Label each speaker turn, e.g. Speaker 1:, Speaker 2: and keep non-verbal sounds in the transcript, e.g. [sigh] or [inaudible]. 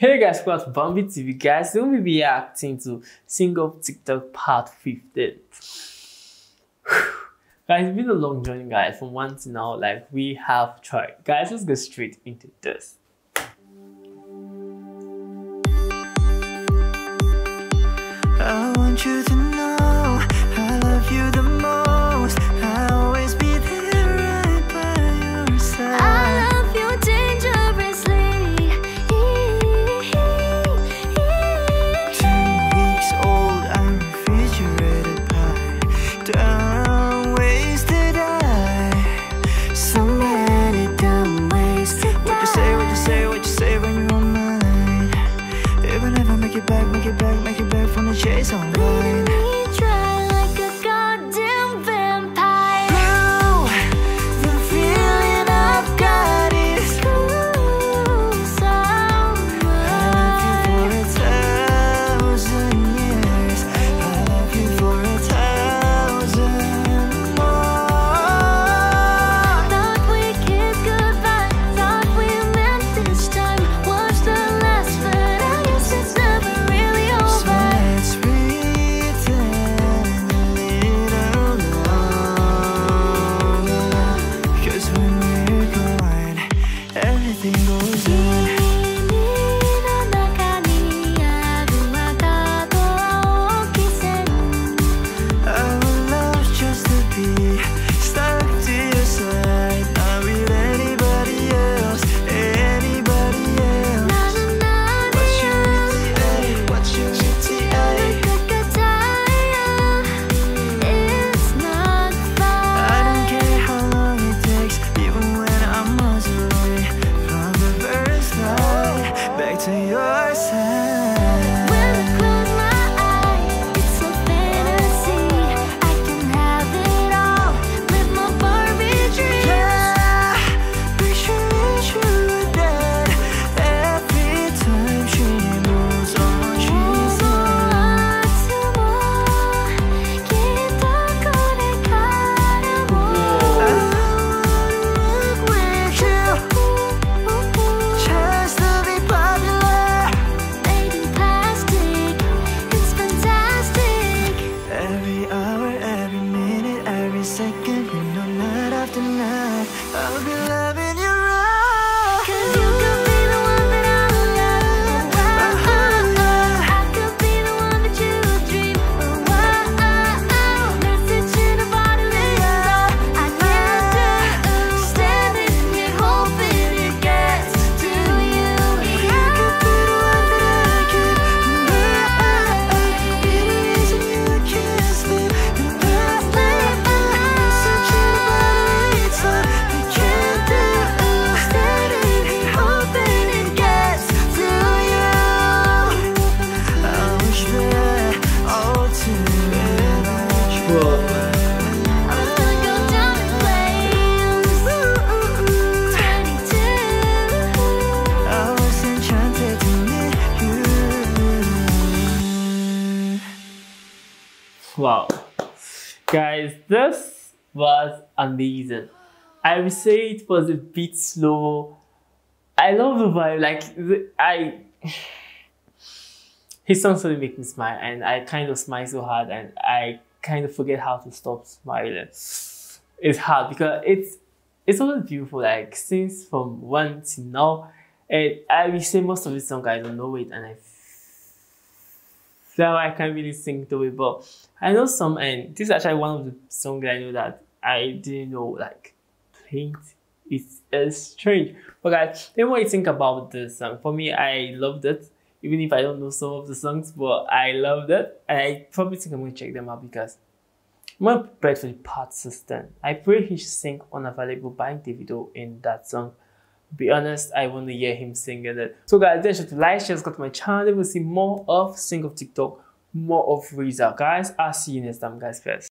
Speaker 1: Hey guys, welcome to Bambi TV guys. We'll be reacting to Sing Off TikTok part 15. [sighs] guys, it's been a long journey guys from one to now like we have tried. Guys, let's go straight into this.
Speaker 2: I want you to know I love you the it back, make it back, make it back from the chase online. To
Speaker 1: Wow. Guys, this was amazing. I would say it was a bit slow. I love the vibe. Like I, [sighs] his songs really make me smile, and I kind of smile so hard, and I kind of forget how to stop smiling. It's hard because it's it's always beautiful. Like since from one to now, and I will say most of the song I don't know it, and I so I can't really sing to it, but I know some, and this is actually one of the songs I know that I didn't know, like, playing it's, it's strange. But guys, then what you think about this song? For me, I loved it, even if I don't know some of the songs, but I loved it, and I probably think I'm to check them out because I'm not prepared for the part system. I pray he should sing Unavailable by Davido in that song. Be honest, I want to hear him singing it. So guys, sure to like, share, subscribe to my channel. We'll see more of Sing Off TikTok, more of Reza. Guys, I'll see you next time, guys. First.